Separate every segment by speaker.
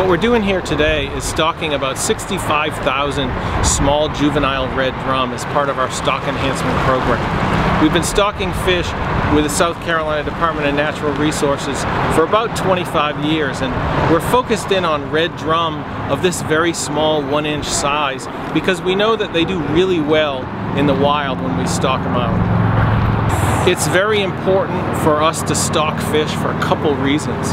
Speaker 1: What we're doing here today is stocking about 65,000 small juvenile red drum as part of our stock enhancement program. We've been stocking fish with the South Carolina Department of Natural Resources for about 25 years and we're focused in on red drum of this very small one inch size because we know that they do really well in the wild when we stock them out. It's very important for us to stock fish for a couple reasons.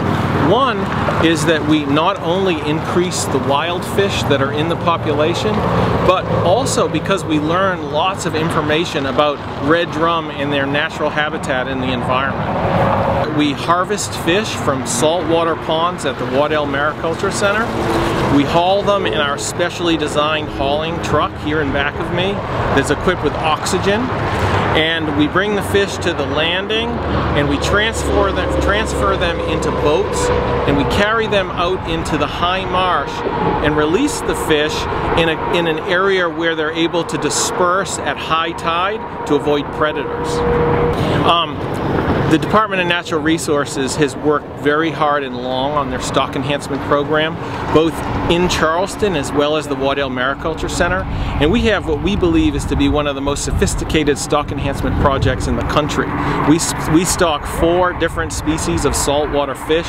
Speaker 1: One is that we not only increase the wild fish that are in the population, but also because we learn lots of information about red drum and their natural habitat in the environment. We harvest fish from saltwater ponds at the Waddell Mariculture Center. We haul them in our specially designed hauling truck here in back of me that's equipped with oxygen and we bring the fish to the landing and we transfer them, transfer them into boats and we carry them out into the high marsh and release the fish in, a, in an area where they're able to disperse at high tide to avoid predators. Um, the Department of Natural Resources has worked very hard and long on their stock enhancement program, both in Charleston as well as the Waddell Mariculture Center. And we have what we believe is to be one of the most sophisticated stock enhancement projects in the country. We, we stock four different species of saltwater fish.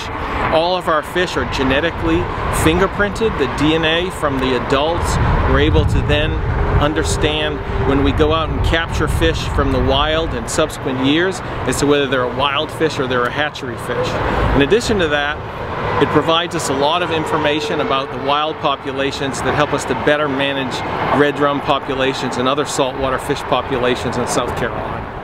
Speaker 1: All of our fish are genetically fingerprinted. The DNA from the adults we're able to then understand when we go out and capture fish from the wild in subsequent years as to whether they're a wild fish or they're a hatchery fish. In addition to that, it provides us a lot of information about the wild populations that help us to better manage red drum populations and other saltwater fish populations in South Carolina.